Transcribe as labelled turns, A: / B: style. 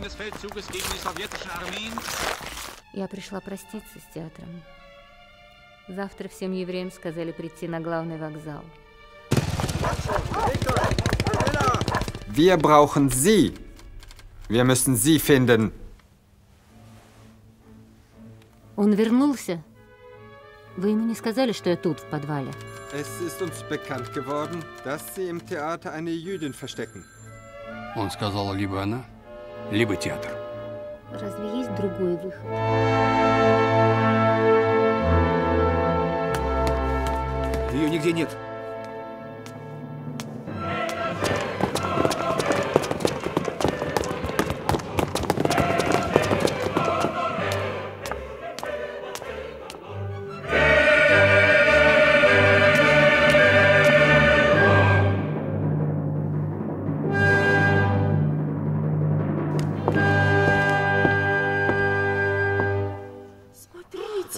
A: des Feldzuges gegen die sowjetischen Armeen.
B: Я пришла проститься с театром. Завтра всем евреям сказали прийти на главный вокзал.
C: Wir brauchen Sie. Wir müssen Sie finden.
B: Он вернулся? Вы ему не сказали, что я тут, в подвале?
C: Es ist uns bekannt geworden, dass Sie im Theater eine Jüdin verstecken.
D: Он сказал либо она, либо театр.
B: Разве есть другой выход?
E: Ее нигде нет.